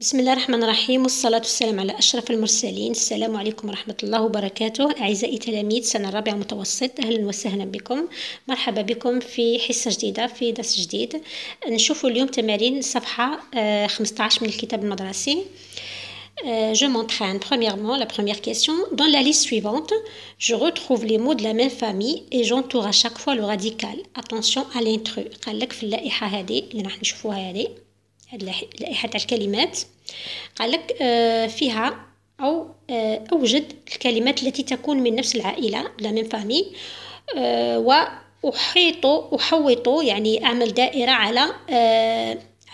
بسم الله الرحمن الرحيم والصلاة والسلام على أشرف المرسلين السلام عليكم ورحمة الله وبركاته أعزائي تلاميذ سنة الرابعة متوسط أهلا وسهلا بكم مرحبا بكم في حصة جديدة في درس جديد نشوفوا اليوم تمارين صفحة 15 من الكتاب المدرسي je m'entraîne. Premièrement, la première question. Dans la liste suivante, je retrouve les mots de la même famille et j'entoure à chaque fois le radical. Attention à l'intrus. لائحة الكلمات. قال لك فيها أو أوجد الكلمات التي تكون من نفس العائلة la même famille وأحيط أحوط يعني أعمل دائرة على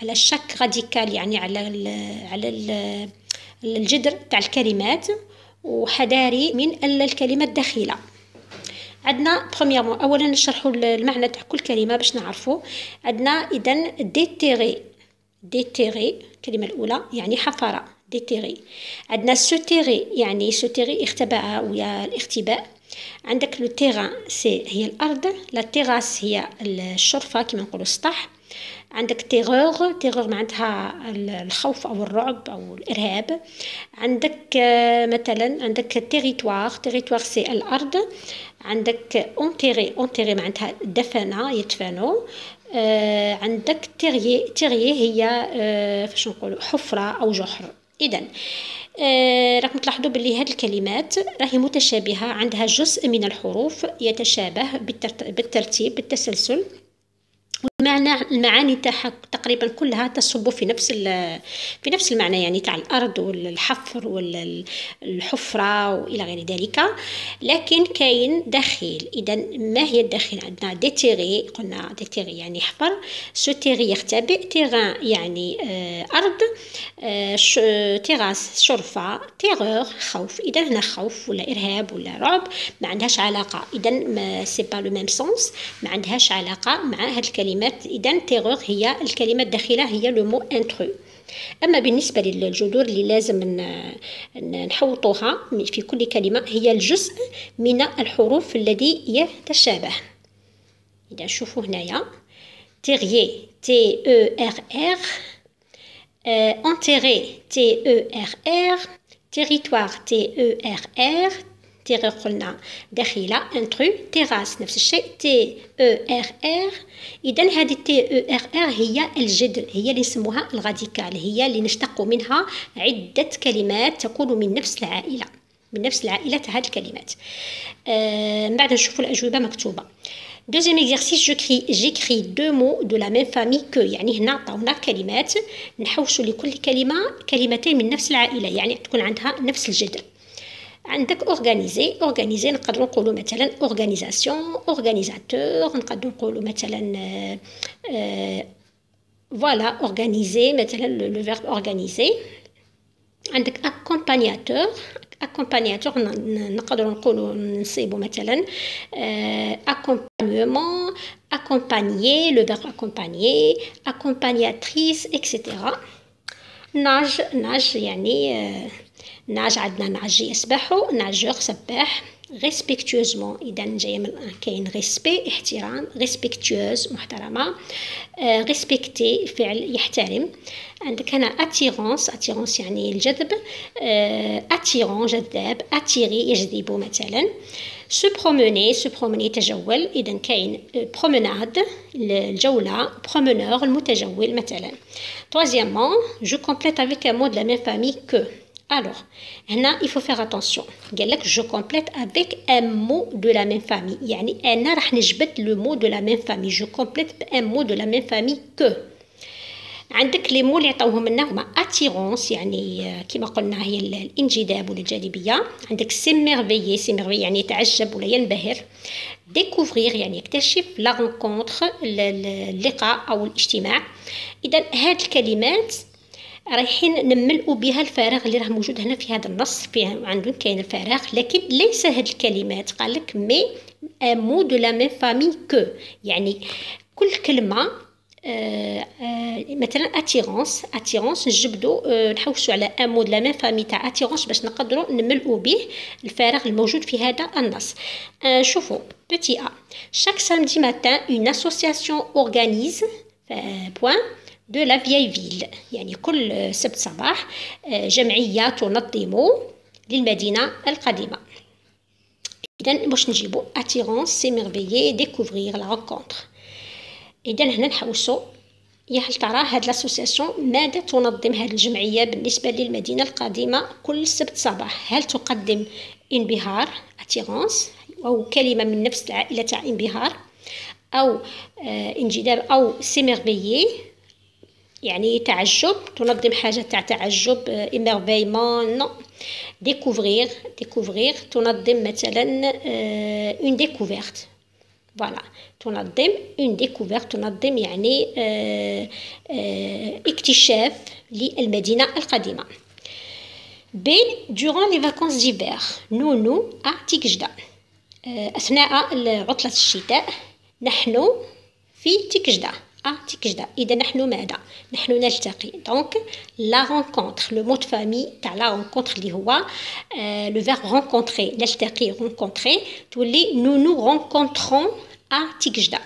على chaque radical يعني على على ال الجذر تاع الكلمات وحذاري من الكلمات الدخيله عندنا premièrement اولا نشرحوا المعنى تاع كل كلمة باش نعرفوا عندنا اذا déterrer déterrer الكلمة الأولى يعني حفر déterrer عندنا se terrer يعني se terrer اختبأ ويا الاختباء. عندك le terrain c'est هي الأرض la terrasse هي الشرفة كما نقولوا السطح عندك terreur terreur معناتها الخوف أو الرعب أو الإرهاب. عندك مثلا عندك territoire territoire c'est الأرض. عندك أونتيري أونتيري معناتها دفن يدفنوا. آه عندك تيريي تيريي هي آه فاش نقولوا حفرة أو جحر. إذا آه راكم تلاحظوا باللي هذه الكلمات راهي متشابهة عندها جزء من الحروف يتشابه بالترتيب بالتسلسل. المعنى المعاني تاعها تقريبا كلها تصب في نفس في نفس المعنى يعني تاع الأرض والحفر والحفرة وإلى غير ذلك. لكن كاين دخيل إذا ما هي الدخيل عندنا déterrer قلنا déterrer يعني حفر. se terrer يختبئ terrain يعني آه أرض آه تيغاس شرفة terreur خوف. إذا هنا خوف ولا إرهاب ولا رعب ما عندهاش علاقة. إذا c'est pas le même sens ما عندهاش علاقة مع هذه الكلمات اذا terreur هي الكلمة الداخلة هي le mot intrus أما بالنسبة للجذور اللي لازم نحوطوها في كل كلمة هي الجزء من الحروف الذي يتشابه. إذا شوفوا هنايا terrer T E R R enterré T E R R territoire T E R R terreur قلنا داخلة intrus terrasse نفس الشيء T E R R اذا هذه T E R R هي الجذر هي اللي يسموها ال radical هي اللي نشتق منها عدة كلمات تكون من نفس العائلة من نفس العائلة هذه الكلمات آه بعد نشوفوا الأجوبة مكتوبة Deuxième exercice, j'écris deux mots de la même famille que يعني هنا عطاونا كلمات نحوشوا لكل كلمة كلمتين من نفس العائلة يعني تكون عندها نفس الجذر عندك organiser organiser نقدروا نقولوا مثلا organisation organisateur نقدروا نقولوا مثلا voilà organiser مثلا le verbe organiser عندك accompagnateur accompagnateur نقدروا نقولوا نصيبوا مثلا accompagnement accompagner le verbe accompagner accompagnatrice et cetera nage nage يعني nage عندنا nager يسبحوا nageur سباح respectueusement إذا جاية من كاين respect احترام. respectueuse محترمة. respecter فعل يحترم. عندك هنا attirance attirance يعني الجذب. attirant جذاب. attirer يجذب مثلا. se promener se promener يتجول إذا كاين promenade الجولة. promeneur المتجول مثلا. Troisièmement je complète avec un mot de la même Alors, هنا il faut faire attention. قال لك je complète avec un mot de la même famille. يعني أنا راح نجبد le mot de la même famille. Je complète un mot de la même famille que. عندك les mots اللي عطاوهم لنا هما attirance يعني كما قلنا هي الانجذاب ولا الجاذبيه عندك s'émerveiller s'émerveiller يعني يتعجب ولا ينبهر découvrir يعني يكتشف la rencontre اللقاء أو الاجتماع اذا هاد الكلمات رايحين نملؤوا بها الفراغ اللي راه موجود هنا في هذا النص فيه عندهم كاين الفراغ لكن ليس هاد الكلمات. قال لك mais mot de la même famille que يعني كل كلمة آه آه مثلا attirance attirance نجبدو آه نحوسوا على un de la même famille تاع attirance باش نقدروا نملؤوا به الفراغ الموجود في هذا النص. شوفوا petit a chaque samedi matin une association organise point de la vieille ville يعني كل سبت صباح جمعية تنظم للمدينة القديمة. إذا باش نجيبو attirance s'émerveiller découvrir la rencontre إذا هنا نحوسو يا هل ترى هاد l'association ماذا تنظم هاد الجمعية بالنسبة للمدينة القديمة كل سبت صباح؟ هل تقدم انبهار attirance أو كلمة من نفس العائلة تاع انبهار؟ أو آه انجذاب أو s'émerveiller يعني تعجب تنظم حاجة تاع تعجب émerveillement non découvrir découvrir تنظم مثلا une découverte voilà تنظم une découverte تنظم يعني آه آه اكتشاف للمدينة القديمة. b durant les vacances d'hiver نونو ا تيكجدا. أثناء عطلة الشتاء نحن في تيكجدا. à تيكجدا إذا نحن ماذا نحن نلتقي donc la rencontre le mot de famille تاع la rencontre اللي هو le verbe rencontrer نلتقي rencontrer تولي nous nous rencontrons à تيكجدا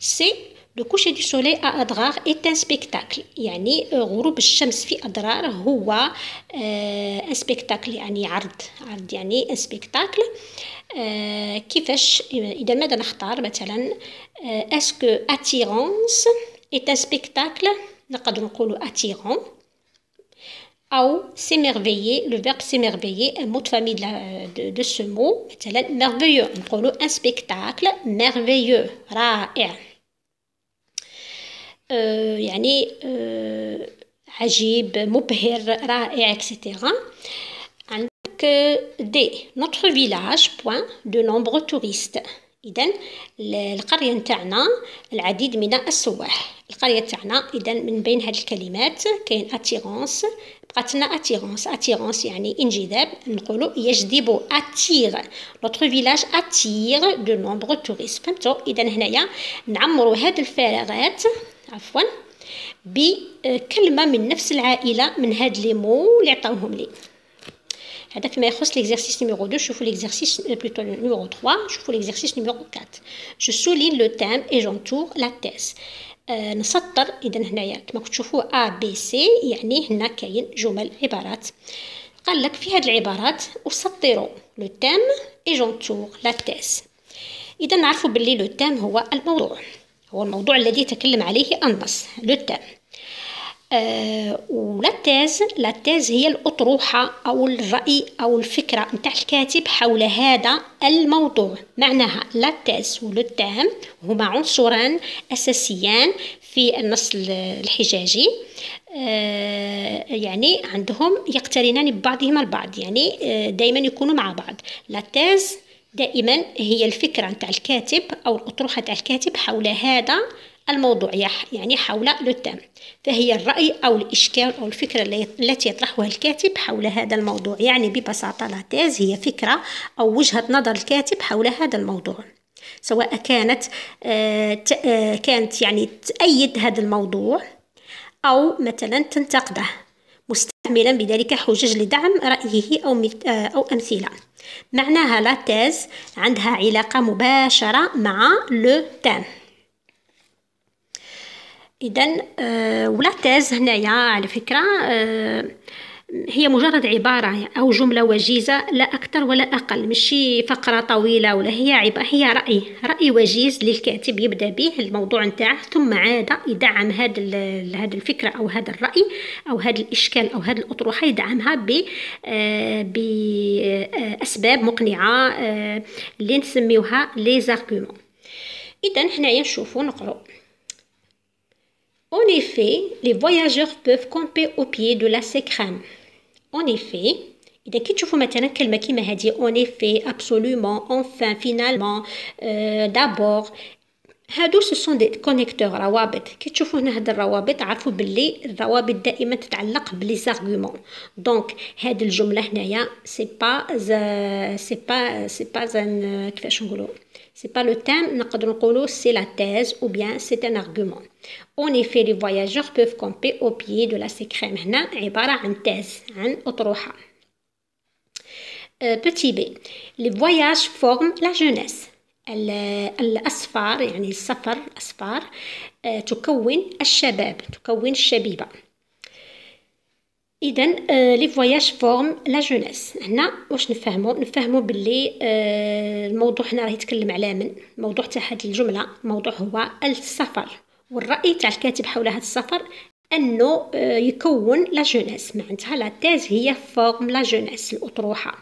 c le coucher du soleil à أدرار est un spectacle يعني غروب الشمس في أدرار هو un spectacle يعني عرض عرض يعني un spectacle كيفاش إذا ماذا نختار مثلا؟ est-ce que attirance est un spectacle نقدر نقولو attirant s'émerveiller un mot de famille de, la, de, de ce mot. مثلا merveilleux نقولو un spectacle merveilleux رائع. آه يعني آه عجيب مبهر رائع etc عندك d notre village point de nombreux touristes اذا القريه نتاعنا العديد من السواح القريه تاعنا اذا من بين هذه الكلمات كاين attirance بقات لنا attirance attirance يعني انجذاب نقولوا يجذب attire notre village attire de nombreux touristes فهمتوا اذا هنايا نعمروا هاد الفراغات عفوا بكلمه من نفس العائله من هاد les mots اللي عطاوهم لي هذا فيما يخص l'exercice numéro 2 شوفوا l'exercice plutôt le numéro 3 شوفوا l'exercice numéro 4 je souligne le thème et j'entoure la thèse. آه نسطر إذا هنايا كما تشوفوا a b c يعني هنا كاين جمل عبارات. قال لك في هذه العبارات أسطر le thème et j'entoure la thèse إذا نعرفوا باللي le thème هو الموضوع. هو الموضوع الذي تكلم عليه النص le thème آه و la thèse la thèse هي الأطروحة أو الرأي أو الفكرة نتاع الكاتب حول هذا الموضوع. معناها la thèse وال thème هما عنصران أساسيان في النص الحجاجي. آه يعني عندهم يقترنان ببعضهما البعض يعني آه دائما يكونوا مع بعض. لا تيز دائما هي الفكرة نتاع الكاتب أو الأطروحة نتاع الكاتب حول هذا الموضوع يعني حول لو فهي الرأي أو الإشكال أو الفكرة التي يطرحها الكاتب حول هذا الموضوع. يعني ببساطة لا تيز هي فكرة أو وجهة نظر الكاتب حول هذا الموضوع. سواء كانت آه آه كانت يعني تأيد هذا الموضوع أو مثلا تنتقده مستعملا بذلك حجج لدعم رأيه أو آه أو أمثلة. معناها لا تيز عندها علاقة مباشرة مع لو تام اذا آه ولا تاز هنايا على فكرة آه هي مجرد عبارة أو جملة وجيزة لا أكثر ولا أقل ماشي فقرة طويلة ولا هي عبارة هي رأي رأي وجيز للكاتب يبدأ به الموضوع نتاعه ثم عاد يدعم هذا هذه الفكرة أو هذا الرأي أو هذا الإشكال أو هذه الأطروحة يدعمها ب بأسباب مقنعة اللي نسميوها لي إذا هنايا نشوفو نقرأ En effet, les voyageurs peuvent camper au pied de la Sécrème. En effet, إذا كي تشوفوا مثلا كلمة كيما هذه en effet, absolument, enfin, finalement, euh, d'abord هادو سو سون دي كونيكتور روابط. كي تشوفوا هنا هاد الروابط عرفوا باللي الروابط دائما تتعلق بلي زارغومون دونك هاد الجملة هنايا سي با سي با سي با زان كيفاش نقولوا؟ سي با لو تيم نقدر نقولوا سي لا تيز أو بيان سي ان ارغومون اون ايفي لي فواياجور بوف كومبي أو بيي دو لا سيكريم هنا عباره عن تيز عن اطروحه بتي بي les voyages forment la jeunesse الأسفار يعني السفر الأسفار آه، تكون الشباب تكون الشبيبة اذا les voyages forment la jeunesse هنا واش نفهمو؟ نفهمو باللي آه، الموضوع هنا راه يتكلم على من؟ الموضوع تاع هاد الجملة. الموضوع هو السفر. والرأي تاع الكاتب حول هذا السفر أنه آه، يكون la jeunesse معناتها la thèse هي forment la jeunesse الأطروحة.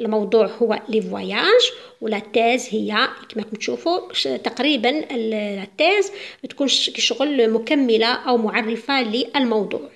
الموضوع هو les voyages و la thèse هي كما تشوفوا تقريبا la thèse تكون شغل مكملة أو معرفة للموضوع.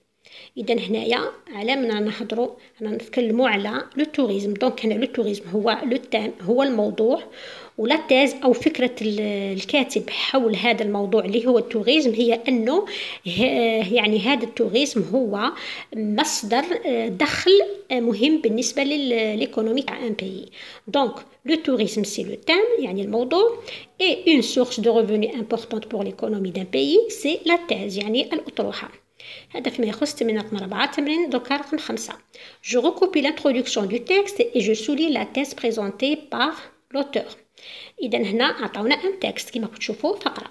اذا هنايا على من نهضروا أنا نتكلموا على le tourisme. Donc هنا le tourisme هو le thème هو الموضوع. و la thèse أو فكرة الكاتب حول هذا الموضوع اللي هو ال tourisme هي أنه يعني هذا ال tourisme هو مصدر دخل مهم بالنسبة لل économie تاع un pays donc le tourisme c'est le thème يعني الموضوع est une source de revenus importante pour l'économie d'un pays c'est la thèse يعني الأطروحة. هذا فيما يخص التمرين رقم 4 تمرين دوكا رقم 5 Je recopie l'introduction du texte et je souligne la thèse présentée par l'auteur. اذا هنا عطاونا un texte كما تشوفوا فقرة.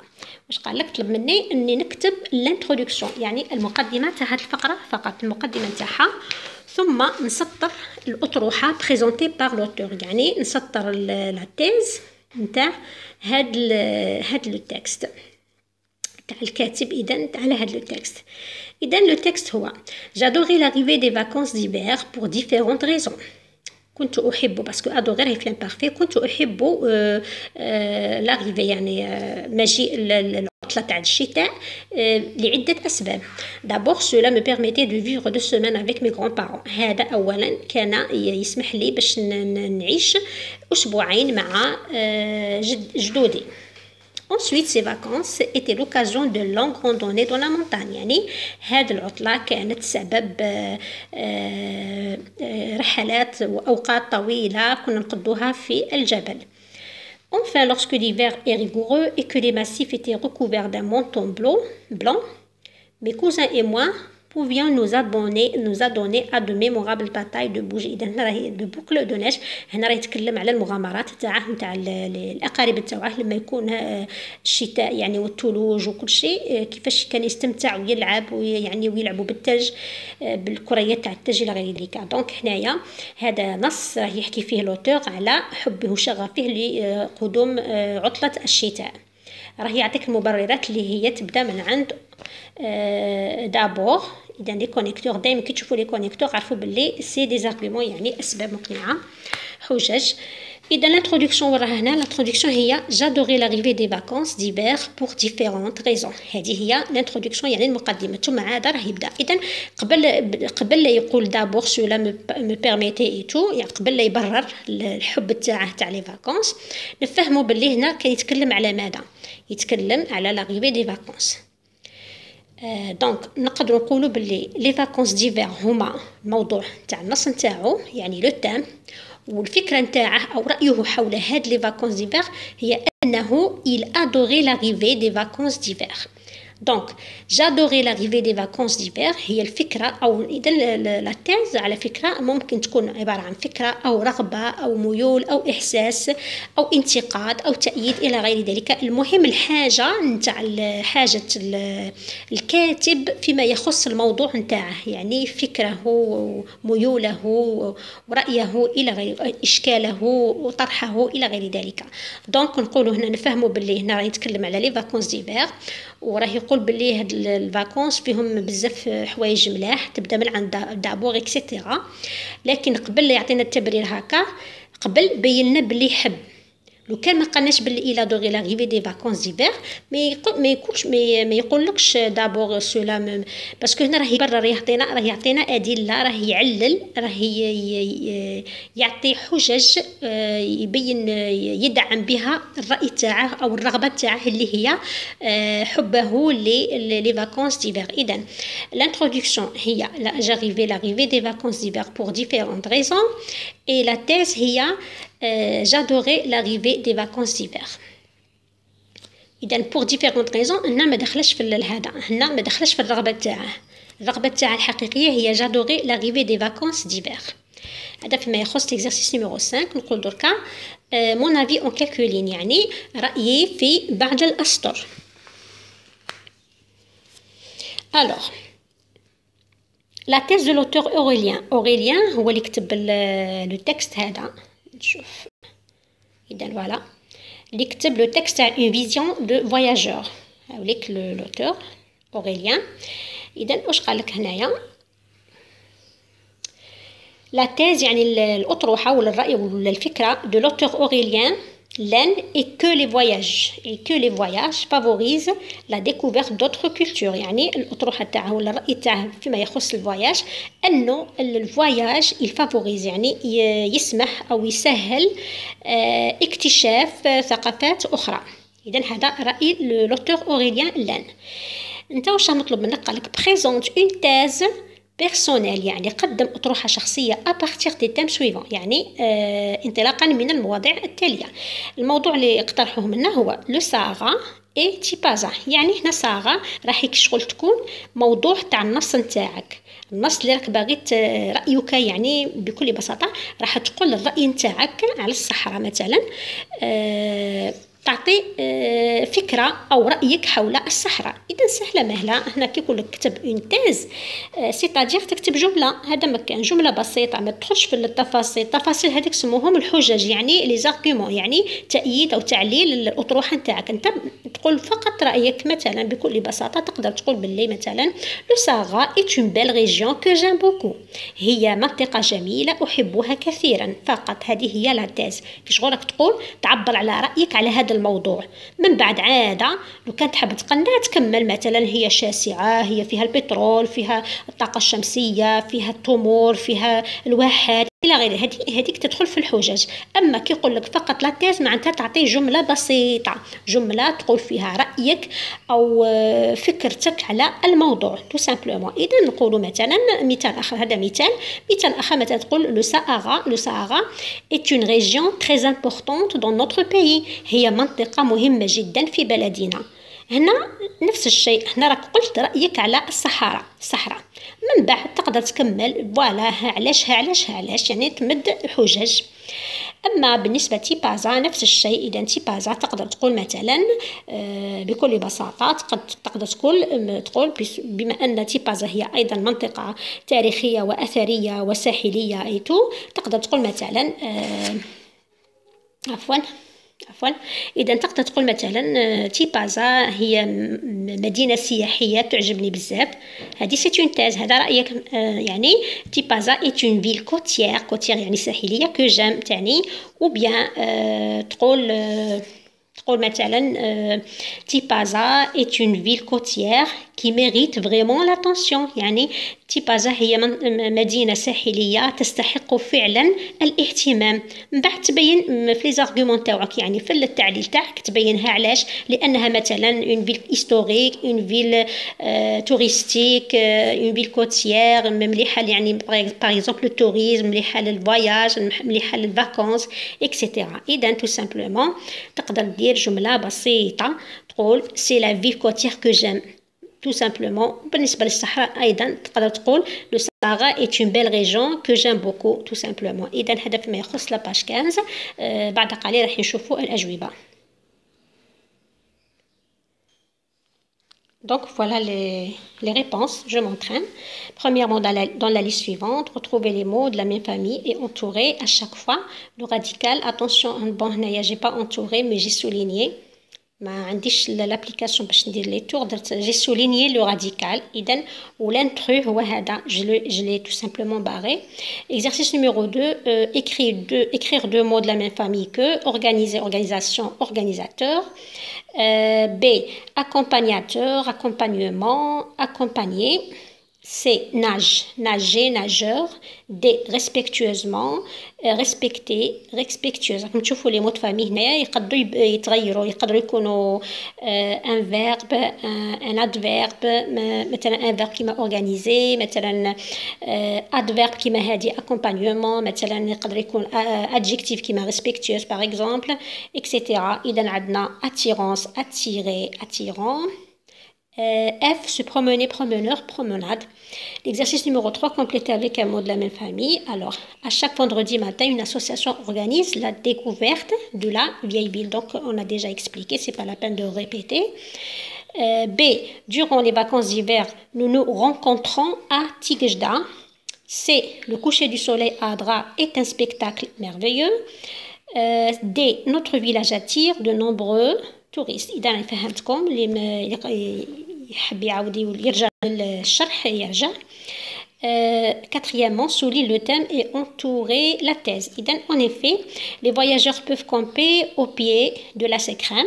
واش قال لك طلب مني إني نكتب l'introduction يعني المقدمة تاع هذه الفقرة فقط المقدمة تاعها ثم نسطر الأطروحة présentée par l'auteur يعني نسطر la thèse نتاع هاد هاد le texte تاع الكاتب اذا على هاد le texte اذا le texte هو j'adorais l'arrivée des vacances d'hiver pour différentes raisons كنت احب parce que adorer à l'imparfait كنت احب l'arrivée يعني مجيء العطلة تاع الشتاء لعدة أسباب d'abord cela me permettait de vivre deux semaines avec mes grands-parents هذا أولا كان يسمح لي باش نعيش أسبوعين مع جدودي Ensuite, ces vacances étaient l'occasion de longues randonnées dans la montagne يعني هذه العطلة كانت سبب رحلات وأوقات طويلة كنا نقضوها في الجبل Enfin, lorsque l'hiver est rigoureux et que les massifs étaient recouverts d'un manteau blanc, mes cousins et moi pouvions nous adonner nous adonner à de mémorables batailles de bouge إذا هنا راهي دو بوكل دو هنا راه يتكلم على المغامرات تاعه نتاع الأقارب تاعه لما يكون الشتاء يعني والثلوج وكل شيء كيفاش كان يستمتع ويلعب ويعني ويلعبوا بالثلج بالكريات تاع الثلج إلى غير ذلك. donc هنايا هذا نص راه يحكي فيه l'auteur على حبه وشغفه لقدوم عطلة الشتاء. راه يعطيك المبررات اللي هي تبدا من عند d'abord. إذا les connecteurs دائما كي تشوفوا les connecteurs عرفوا باللي c'est des arguments يعني أسباب مقنعة حجج. إذا l'introduction وراها هنا l'introduction هي j'adorais l'arrivée des vacances d'hiver pour différentes raisons هذه هي l'introduction يعني المقدمة. ثم عاد راه يبدأ. إذا قبل قبل لا يقول d'abord cela me permettait et tout يعني قبل لا يبرر الحب تاعه تاع les vacances نفهموا باللي هنا كان يتكلم على ماذا. يتكلم على l'arrivée des vacances donc نقدروا نقولوا باللي les vacances d'hiver هما الموضوع تاع النص نتاعو يعني le thème والفكرة نتاعه أو رأيه حول هاد les vacances d'hiver هي أنه il adorait l'arrivée des vacances d'hiver. donc j'adorais l'arrivée des vacances d'hiver هي الفكرة أو إذا la thèse على فكرة ممكن تكون عبارة عن فكرة أو رغبة أو ميول أو إحساس أو انتقاد أو تأييد إلى غير ذلك. المهم الحاجة نتاع حاجة الكاتب فيما يخص الموضوع نتاعه يعني فكره وميوله ورأيه إلى غير إشكاله وطرحه إلى غير ذلك. donc نقولوا هنا نفهموا باللي هنا يتكلم على les vacances d'hiver وراه يقول باللي هاد ال vacances فيهم بزاف حوايج ملاح تبدا من عند d'abord et cetera لكن قبل يعطينا التبرير هكا قبل بينا باللي يحب لو كان ما قالناش باللي il adorait l'arrivée des vacances d'hiver mais ما يقولش ما يقولكش d'abord cela parce que هنا راه يبرر يعطينا راه يعطينا ادله راه يعلل راه يعطي حجج آه، يبين يدعم بها الراي تاعه أو الرغبه تاعه اللي هي آه، حبه les vacances d'hiver اذا l'introduction هي j'adorais l'arrivée des vacances d'hiver pour différentes raisons et la thèse هي j'adorais l'arrivée des vacances d'hiver. اذا pour différentes raisons هنا ما دخلش في هذا هنا ما دخلش في الرغبة تاعه الرغبة تاعه الحقيقية هي j'adorais l'arrivée des vacances d'hiver هذا فيما يخص l'exercice numéro 5 نقول دركا mon avis en quelques يعني رأيي في بعض الأسطر. alors la thèse de l'auteur Aurélien Aurélien هو اللي كتب le texte هذا. نشوف اذا voilà اللي كتب le texte تاع une vision de voyageur هاوليك l'auteur Aurélien اذا واش قالك هنايا la thèse يعني الاطروحه ولا الراي ولا الفكرة de l'auteur Aurélien L'Inde est que les voyages. Est que les voyages favorisent la découverte d'autres cultures. يعني الأطروحة تاعه ولا الرأي تاعه فيما يخص ال voyages أنه ال voyages favorise يعني يسمح أو يسهل اكتشاف ثقافات أخرى إذا هذا رأي l'auteur Aurélien لأن انت واش مطلوب منك قالك présente une thèse personnelle يعني قدم أطروحة شخصية à partir des thèmes suivants يعني آه انطلاقا من المواضيع التالية. الموضوع اللي اقترحوه منا هو le Sahara et Tipaza يعني هنا Sahara راح شغل تكون موضوع تاع النص نتاعك. النص اللي راك باغي رأيك يعني بكل بساطة راح تقول الرأي نتاعك على الصحراء مثلا. آه، فكرة أو رأيك حول الصحراء. إذا سهله مهله هنا كي يقول لك كتب une thèse c'est-à-dire تكتب جملة. هذا ما كان. جملة بسيطة ما تدخلش في التفاصيل. التفاصيل هذيك سموهم الحجج يعني لي يعني تأييد أو تعليل الأطروحة نتاعك. أنت تقول فقط رأيك مثلا بكل بساطة تقدر تقول باللي مثلا le Sahara est une belle région que j'aime beaucoup هي منطقة جميلة أحبها كثيرا. فقط هذه هي la thèse في شغلك تقول تعبر على رأيك على هذا الموضوع. من بعد عادة لو كانت تحب تقنع تكمل. مثلا هي شاسعة هي فيها البترول فيها الطاقة الشمسية فيها التمور فيها الواحات إلى غير هذيك هذيك تدخل في الحجج. أما كي يقول لك فقط la thèse معناتها تعطي جملة بسيطة. جملة تقول فيها رأيك أو آه، فكرتك على الموضوع. tout simplement إذا نقولوا مثلا مثال اخر هذا مثال مثال اخر مثلا تقول le Sahara le Sahara est une région très importante dans notre pays هي منطقة مهمة جدا في بلدنا. هنا نفس الشيء. هنا راك قلت رأيك على الصحراء. الصحراء من بعد تقدر تكمل. voilà علاش علاش علاش؟ يعني تمد حجج أما بالنسبة تيبازا نفس الشيء. إذا تيبازا تقدر تقول مثلا آه، بكل بساطة تقدر تقول تقول بما أن تيبازا هي أيضا منطقة تاريخية وأثرية وساحلية et tout تقدر تقول مثلا آه، عفوا. عفوا. إذا تقدر تقول مثلا آه، تيبازا هي مدينة سياحية تعجبني بزاف. هذه c'est une thèse هذا رأيك آه، يعني تيبازا est une ville côtière côtière يعني ساحلية que j'aime تعني. ou bien آه، تقول تقول مثلا تيبازا est une ville côtière qui mérite vraiment l'attention يعني تيبازا هي مدينة ساحلية تستحق فعلا الاهتمام. من بعد تبين في les arguments تاعك يعني في التعليل تاعك تبينها علاش؟ لأنها مثلا une ville historique une ville touristique une ville côtière مليحة يعني par exemple ال tourisme مليحة لل voyage مليحة لل vacances et cetera اذا tout simplement تقدر دير جملة بسيطة تقول c'est la ville côtière que j'aime tout simplement بالنسبة للصحراء أيضا تقدر تقول لو ساغا est une belle région que j'aime beaucoup tout simplement إذا هذا فيما يخص لاباج 15 آه بعد قليل راح نشوفوا الأجوبة Donc voilà les, les réponses, je m'entraîne. Premièrement, dans la, dans la liste suivante, retrouver les mots de la même famille et entourer à chaque fois le radical. Attention, bon, j'ai pas entouré, mais j'ai souligné. ما عنديش لابليكاسيون باش ندير لي تور درت جي سولينيي لو راديكال اذا ولانترو هو هذا je l'ai tout simplement barré exercice numéro 2 euh, écrire deux écrire deux mots de la même famille que organiser organisation organisateur euh, B accompagnateur accompagnement accompagner C nage nager nageur D respectueusement respecter respectueuse راكم تشوفوا les mots famille هنايا يقدروا يتغيروا يقدروا يكونوا un verbe un adverbe مثلا un verbe كيما organiser مثلا adverbe كيما هادي accompagnement مثلا يقدر يكون adjectif كيما respectueuse par exemple اكسيتيرا اذا عندنا اتيرونس اتيري اتيرون Euh, F, se promener, promeneur, promenade. L'exercice numéro 3, compléter avec un mot de la même famille. Alors, à chaque vendredi matin, une association organise la découverte de la vieille ville. Donc, on a déjà expliqué, c'est pas la peine de répéter. Euh, B, durant les vacances d'hiver, nous nous rencontrons à Tigejda. C, le coucher du soleil à Adra est un spectacle merveilleux. Euh, D, notre village attire de nombreux touristes. إذا فهمتكم اللي يحب يعاود يرجع للشرح يرجع Euh, quatrièmement, souligne le thème et entourer la thèse. En effet, les voyageurs peuvent camper au pied de l'Assekrem.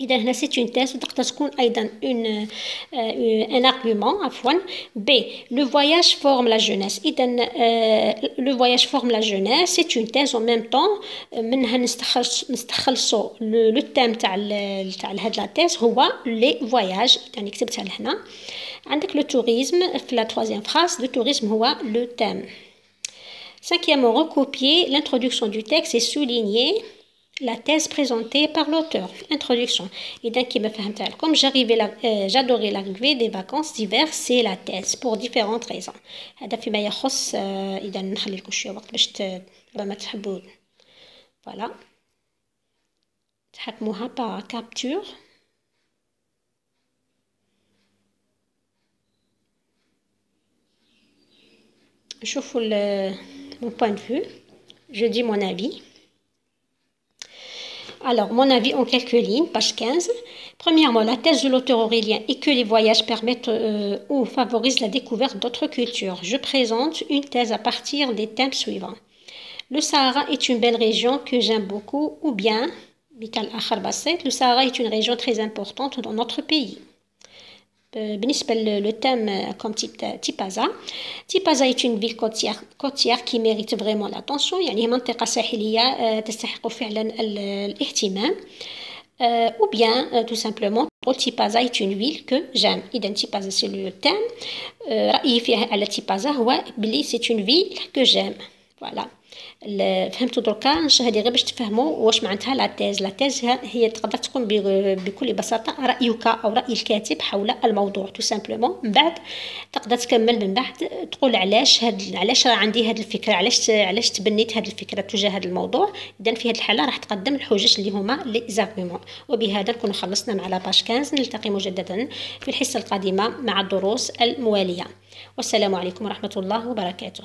إذا هنا c'est une thèse وتقدر تكون أيضا un un argument عفوا. B le voyage forme la jeunesse اذا le voyage forme la jeunesse c'est une thèse au même temps منها نستخلص نستخلصوا le thème تاع تاع هاد la thèse هو les voyages يعني كتبتها لهنا. عندك le tourisme في la troisième phrase le tourisme هو le thème Cinquièmement, recopier l'introduction du texte et souligner la thèse présentée par l'auteur. Introduction. إذا كما فهمت لكم j'adorais l'arrivée des vacances d'hiver c'est la thèse pour différentes raisons. هذا فيما يخص إذا نخلي لكم شوية وقت باش ما تحبوا voilà تحكموها par capture نشوفوا mon point de vue je dis mon avis alors, mon avis en quelques lignes, page 15. Premièrement, la thèse de l'auteur aurélien est que les voyages permettent euh, ou favorisent la découverte d'autres cultures. Je présente une thèse à partir des thèmes suivants. Le Sahara est une belle région que j'aime beaucoup, ou bien, le Sahara est une région très importante dans notre pays. بالنسبة thème comme Tipaza Tipaza est une ville côtière côtière qui mérite vraiment l'attention يعني منطقة ساحلية تستحق فعلا الاهتمام ou bien tout simplement Tipaza est une ville que j'aime إذا Tipaza c'est le thème رأيي فيها على Tipaza هو بلي c'est une ville que j'aime voilà فهمتوا دركا؟ هذه غير باش تفهموا واش معناتها la thèse. la thèse هي تقدر تكون بكل بساطة رأيك أو رأي الكاتب حول الموضوع. tout simplement من بعد تقدر تكمل من بعد تقول علاش هاد علاش راه عندي هاد الفكرة؟ علاش علاش تبنيت هاد الفكرة تجاه هذا الموضوع؟ اذا في هذه الحالة راح تقدم الحجج اللي هما les arguments وبهذا نكون خلصنا مع la page 15 نلتقي مجددا في الحصة القادمة مع الدروس الموالية. والسلام عليكم ورحمة الله وبركاته.